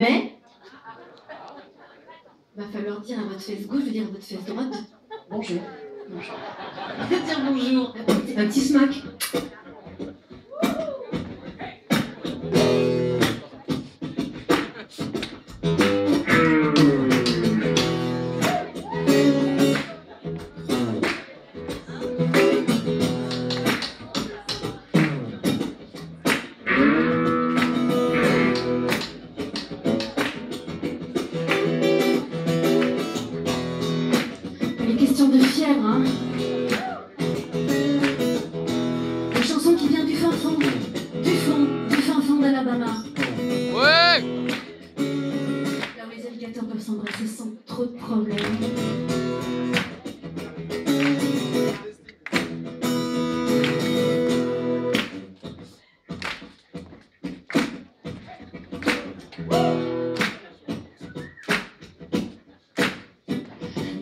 Mais, va falloir dire à votre fesse gauche, je veux dire à votre fesse droite, bonjour. Bonjour. dire bonjour. Un petit smack. Sans trop de problèmes.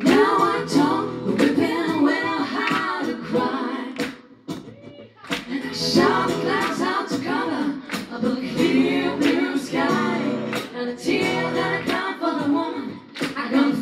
Now I don't with a pen when I cry. And I shout clouds out to cover up the clear blue sky. And a tear that I cry. on, woman. I come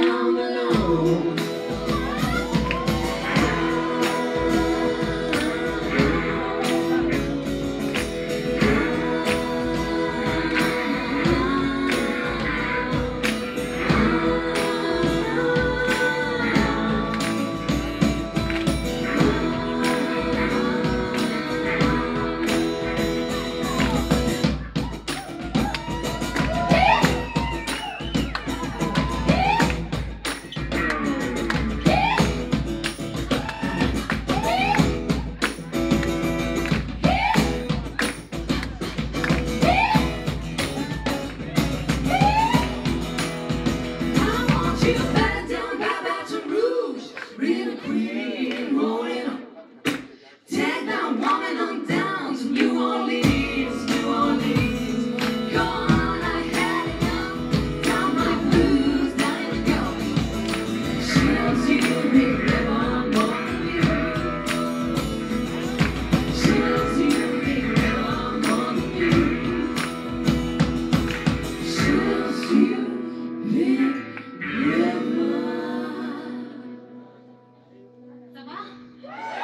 什么？